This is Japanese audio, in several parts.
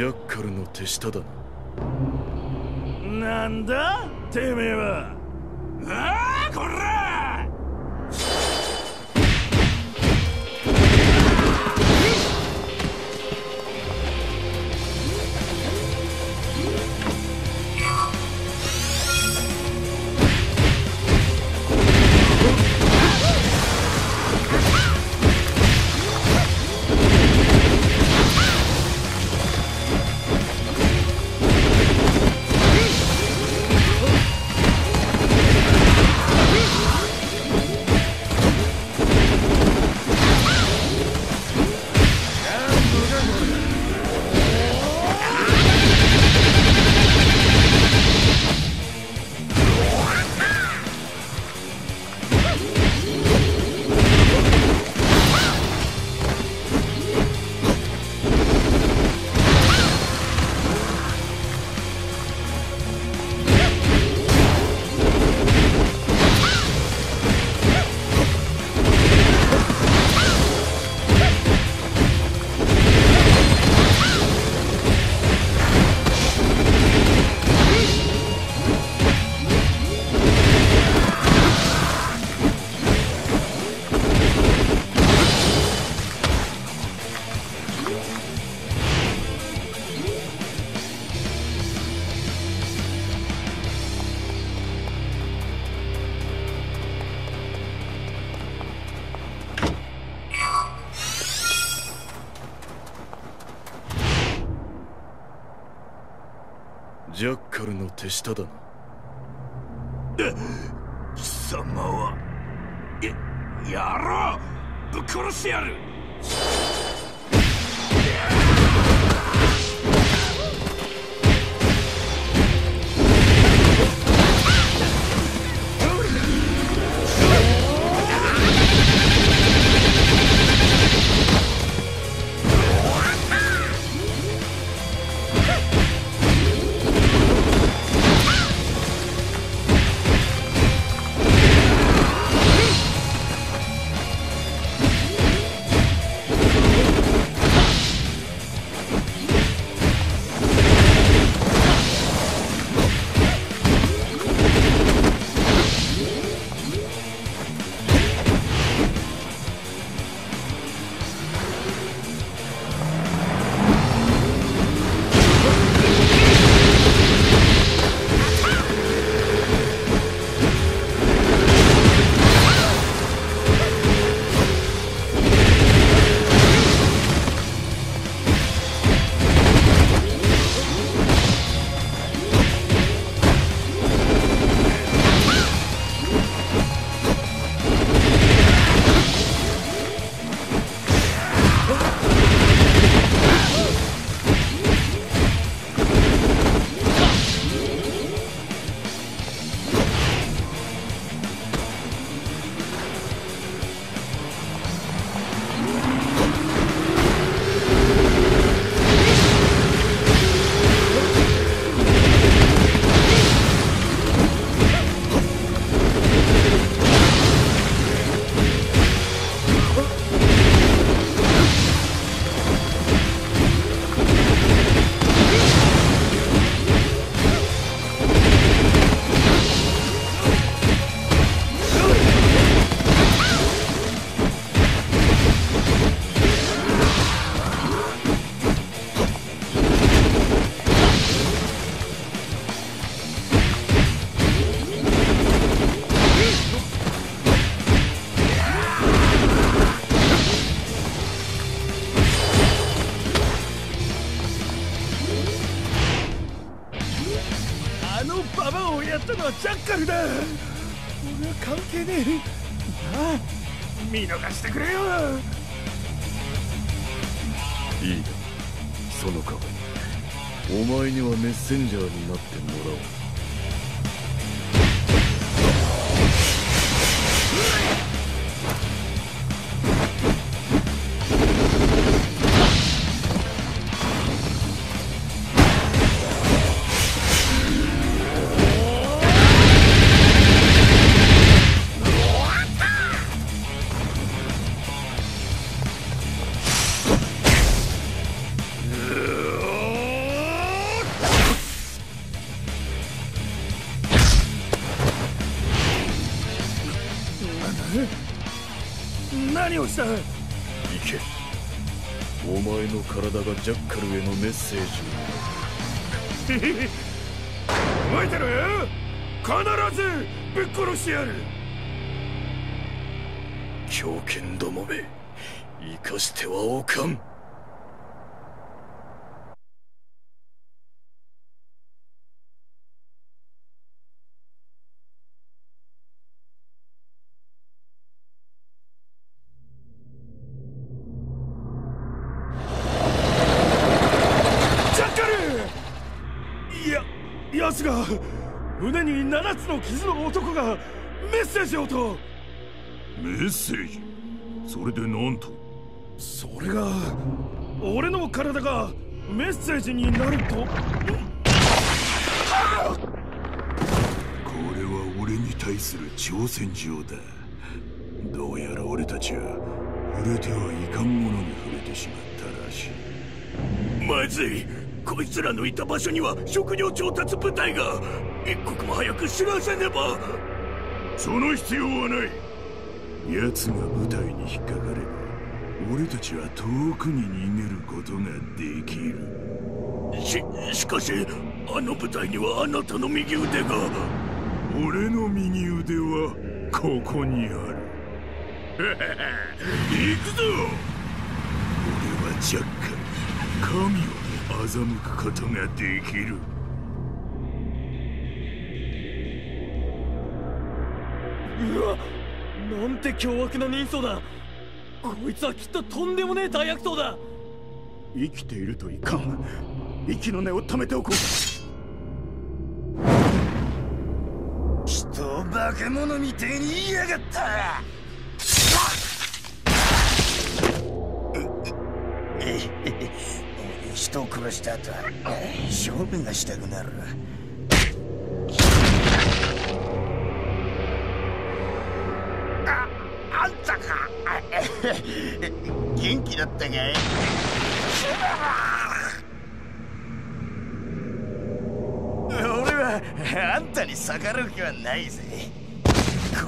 ジャッカルの手下だ。ななんだ？てめえは。ああこら！手下だな貴様はややろう。ぶっ殺してやる。お前にはメッセンジャーになってもらおう。ジャッカルへのメッセージを覚えてろよ。必ずぶっ殺してやる。狂犬どもめ。生かしてはおかん。の傷の男がメッセージをと。メッセージ？それで何と？それが俺の体がメッセージになると。これは俺に対する挑戦状だ。どうやら俺たちは触れてはいかんものに触れてしまったらしい。まずい。こいつらのいた場所には食料調達部隊が一刻も早く知らせねば。その必要はない。奴が部隊に引っかかれば俺たちは遠くに逃げることができる。ししかしあの部隊にはあなたの右腕が。俺の右腕はここにある。行くぞ。俺はジャッカ神を欺くことができるうわなんて凶悪な人相だ。こいつはきっととんでもねえ大悪党だ。生きているといかん。息の根を止めておこう。人を化け物みてえに言いやがった。人を殺した後は勝負がしたくなるあんたか？元気だったかい？俺はあんたに逆らう気はないぜ。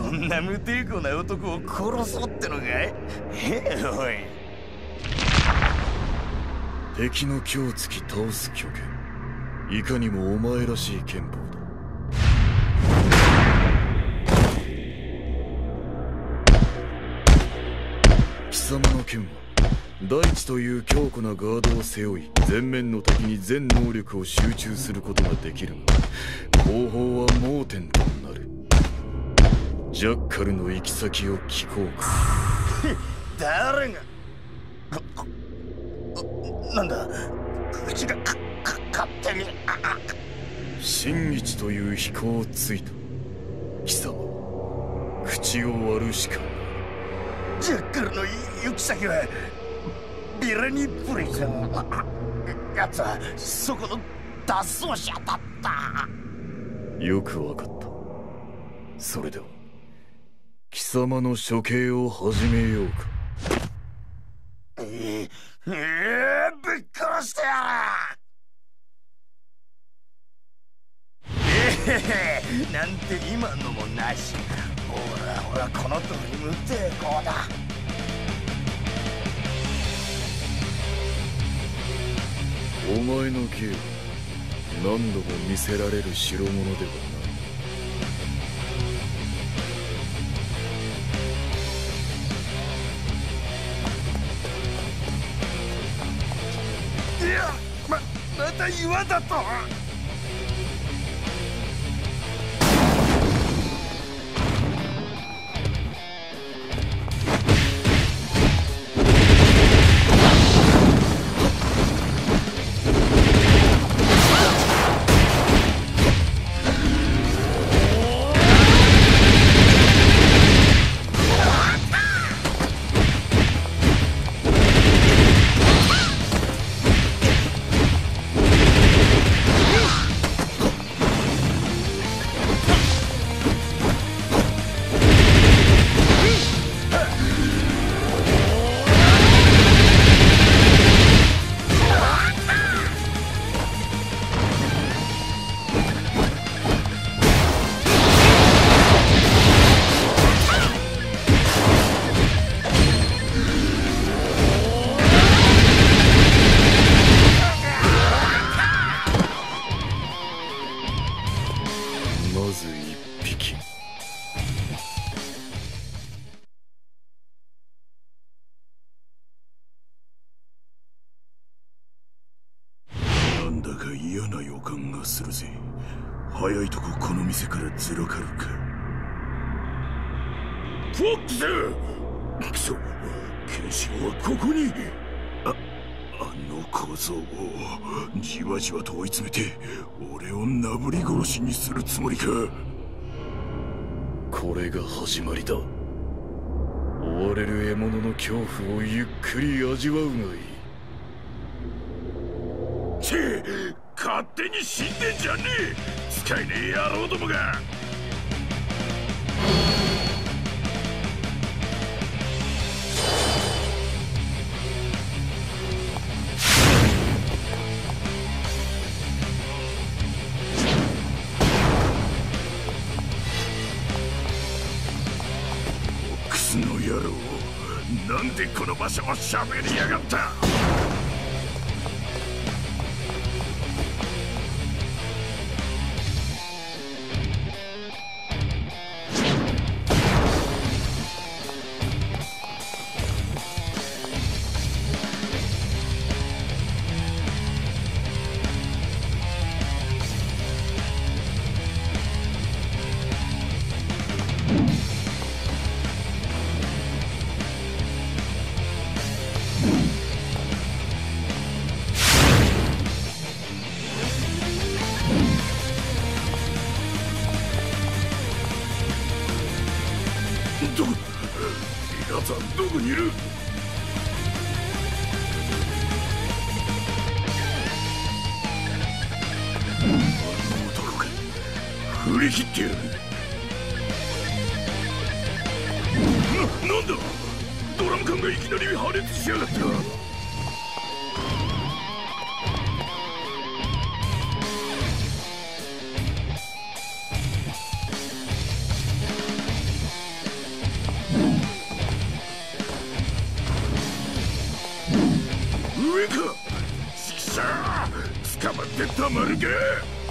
こんな無抵抗な男を殺そうってのかい？おい。敵の今日つき倒す巨剣いかにもお前らしい剣法様の剣は大地という強固なガードを背負い前面の敵に全能力を集中することができるが後方は盲点となる。ジャッカルの行き先を聞こうか。誰が？なんだ？口がかか勝手に真一という飛行をついた。貴様口を割るしかジャッカルの行き先はビラニプリズン。つはそこの脱走者だった。よくわかった。それでは貴様の処刑を始めようか。ええー、ぶっ殺してやる。ええなんて今のもなしほらほらこの通り無抵抗だ。お前の芸は何度も見せられる代物ではた岩だと詰めて俺をなぶり殺しにするつもりか。これが始まりだ。追われる獲物の恐怖をゆっくり味わうがいい。チェ勝手に死んでんじゃねえ。使えねえ野郎どもがこの場所を喋りやがった。まってたまるか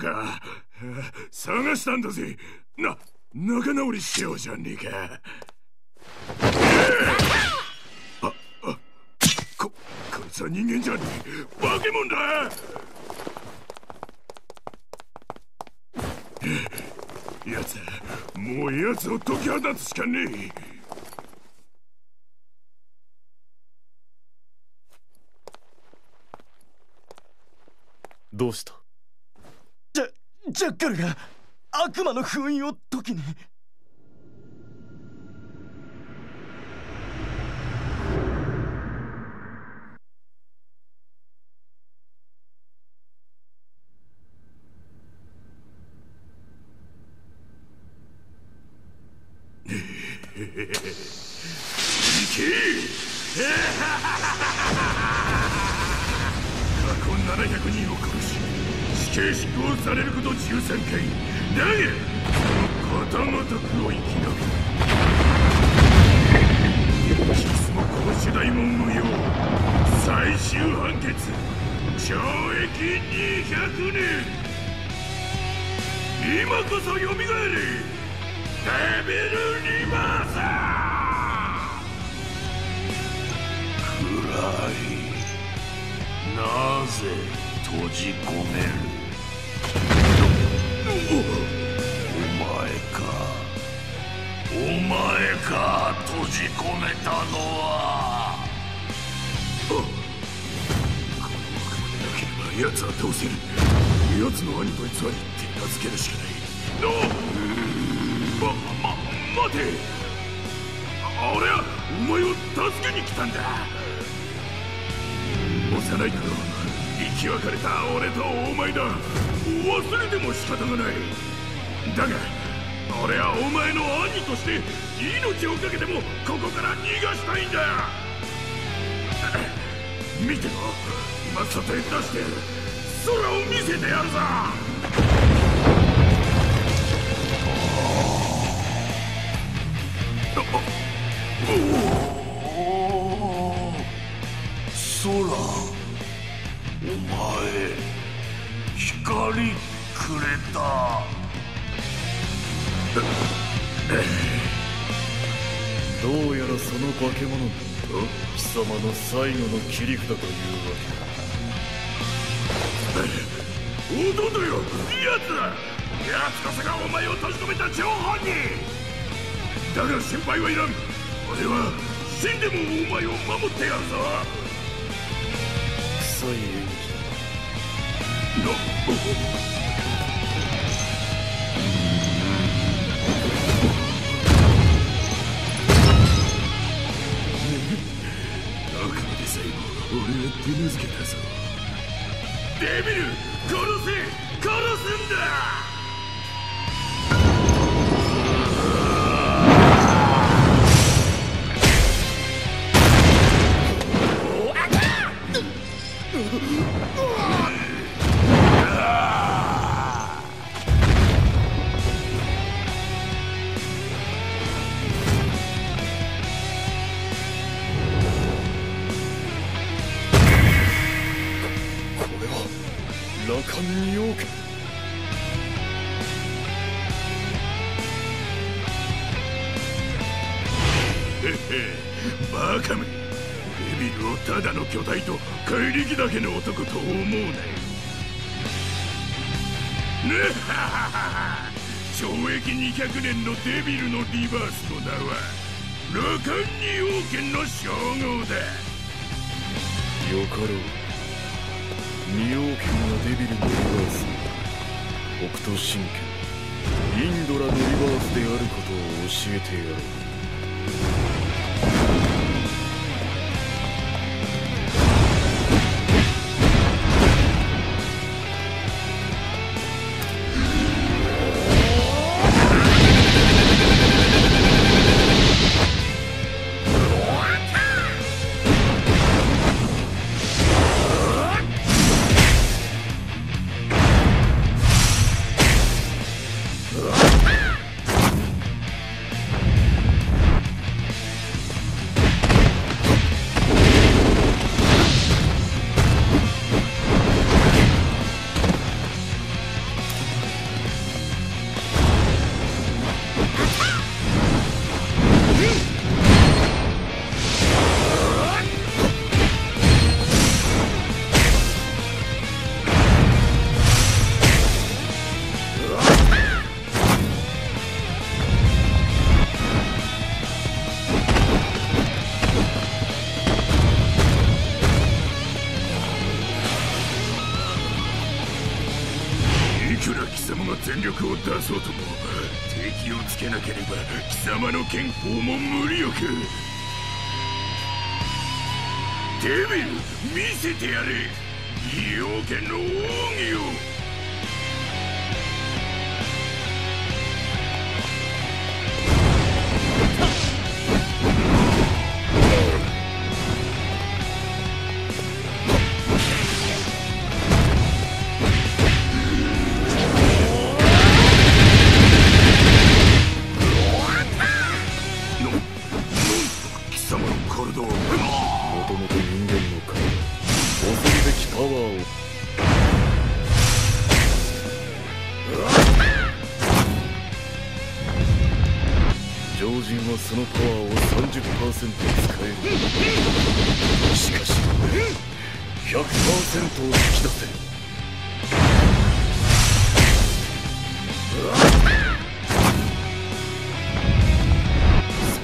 か。探したんだぜ。な仲直りしようじゃねえか。ああここいつは人間じゃねえ。化け物だ。やつもう奴を解き放つしかねえ。どうした？ジャッカルが悪魔の封印を解きに。過去700人を殺しされること13回だがことごとくを生き延びるキスもこの主大門無用。最終判決。懲役200年。今こそ蘇れデビル・リバー。サ暗い。なぜ閉じ込める？お前か。お前か閉じ込めたのは。この悪魔でなけ。れば奴は倒せる？奴の兄と偽り手なずけるしかない。のま、ま、待て。俺はお前を助けに来たんだ。幼い頃生き別れた俺とお前だ忘れても仕方がない。だが俺はお前の兄として命を懸けてもここから逃がしたいんだ。見てろ今さ手出して空を見せてやるぞ。空お前。光くれた。どうやらその化け物が貴様の最後の切り札というわけだ。弟よ奴だ。奴こそがお前を閉じ込めた張本人だが心配はいらん。俺は死んでもお前を守ってやるぞ。臭い俺は手なずけたぞデビル殺せ殺すんだ200年のデビルのリバースの名は羅漢二王権の称号だ。よかろう。二王権がデビルのリバース。北斗神拳。インドラのリバースであることを教えてやろう。デビル見せてやれ。妖剣の奥義を。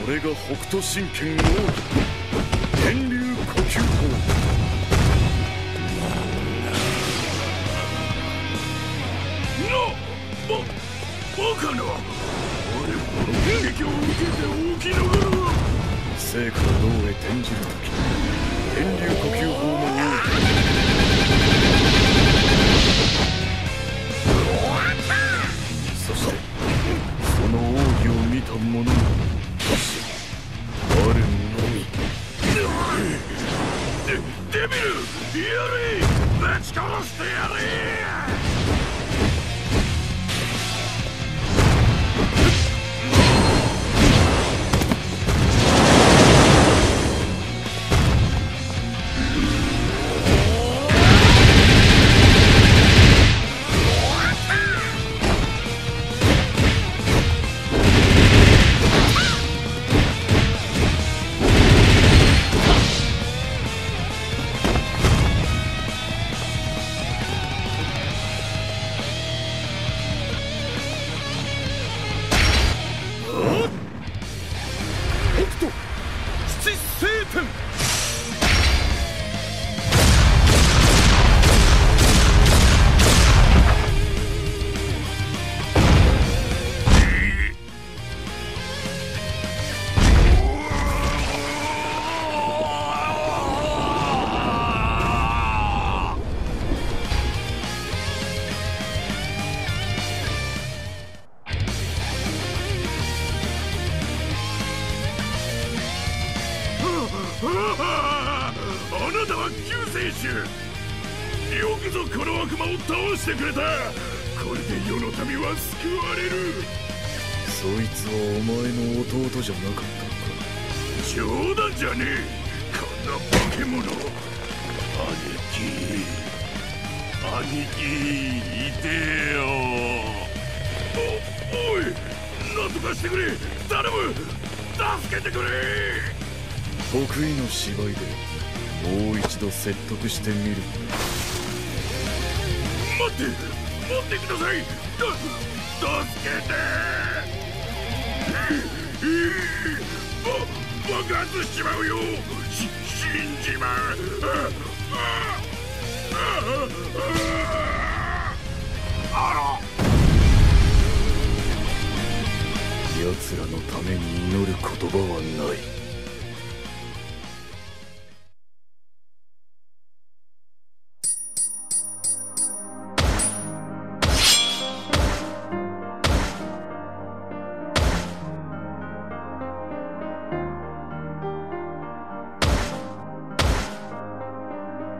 それが北斗神拳奥義天竜呼吸法な、バ、バカな撃を受けて起き上がる生から脳へ転じるとき天竜呼吸法。してくれた？これで世の民は救われる。そいつはお前の弟じゃなかった。のか冗談じゃねえこんな化け物兄貴兄貴いてよおおい何とかしてくれ頼む助けてくれ得意の芝居でもう一度説得してみる待って待ってください。助けて。ば爆発しちまうよ。し死んじまう。あら。奴らのために祈る言葉はない。